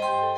Bye.